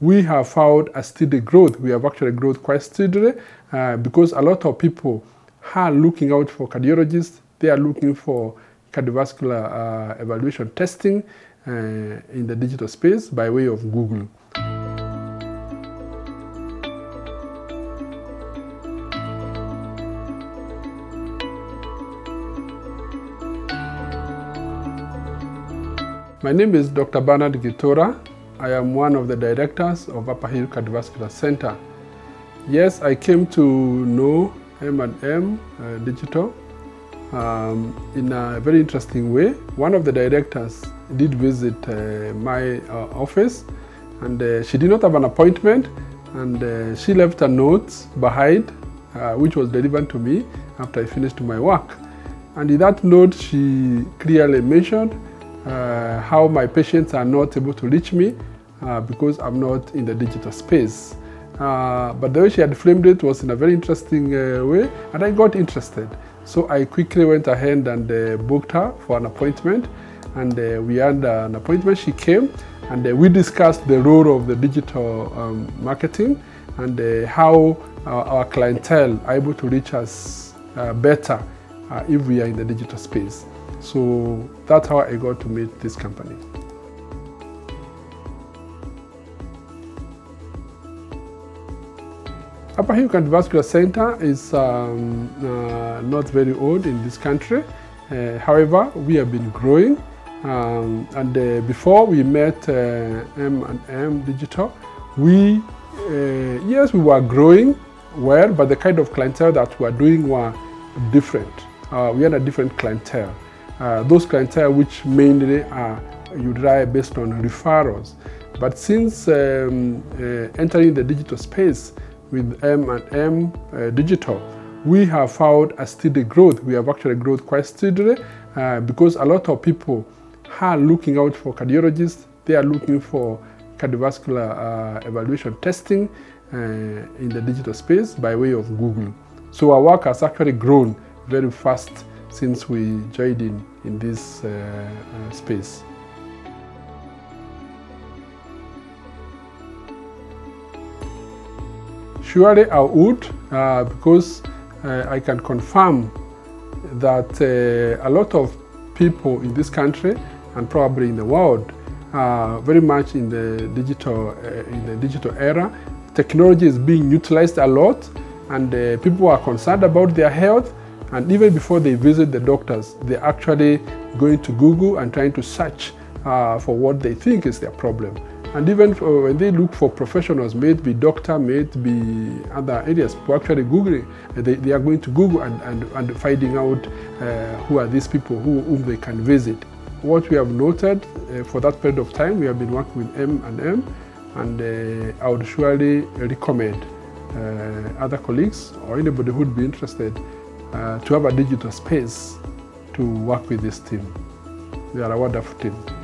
we have found a steady growth. We have actually grown quite steadily uh, because a lot of people are looking out for cardiologists. They are looking for cardiovascular uh, evaluation testing uh, in the digital space by way of Google. My name is Dr. Bernard Gitora. I am one of the directors of Upper Hill Cardiovascular Center. Yes, I came to know M&M uh, Digital um, in a very interesting way. One of the directors did visit uh, my uh, office and uh, she did not have an appointment and uh, she left a note behind uh, which was delivered to me after I finished my work. And in that note she clearly mentioned uh, how my patients are not able to reach me uh, because I'm not in the digital space. Uh, but the way she had framed it was in a very interesting uh, way, and I got interested. So I quickly went ahead and uh, booked her for an appointment, and uh, we had an appointment. She came, and we discussed the role of the digital um, marketing and how our clientele are able to reach us better if we are in the digital space. So that's how I got to meet this company. Upper Hill Cardiovascular Center is um, uh, not very old in this country. Uh, however, we have been growing. Um, and uh, before we met M&M Digital, we, uh, yes, we were growing well, but the kind of clientele that we were doing were different. Uh, we had a different clientele. Uh, those clientele which mainly are you rely based on referrals. But since um, entering the digital space, with M&M uh, Digital, we have found a steady growth. We have actually grown quite steadily uh, because a lot of people are looking out for cardiologists. They are looking for cardiovascular uh, evaluation testing uh, in the digital space by way of Google. So our work has actually grown very fast since we joined in, in this uh, uh, space. Surely I would, uh, because uh, I can confirm that uh, a lot of people in this country and probably in the world are very much in the digital uh, in the digital era. Technology is being utilized a lot, and uh, people are concerned about their health. And even before they visit the doctors, they're actually going to Google and trying to search uh, for what they think is their problem. And even for, when they look for professionals, may it be doctor, may it be other areas, for actually Googling, they, they are going to Google and, and, and finding out uh, who are these people who, whom they can visit. What we have noted uh, for that period of time, we have been working with M and M, and uh, I would surely recommend uh, other colleagues or anybody who would be interested uh, to have a digital space to work with this team. They are a wonderful team.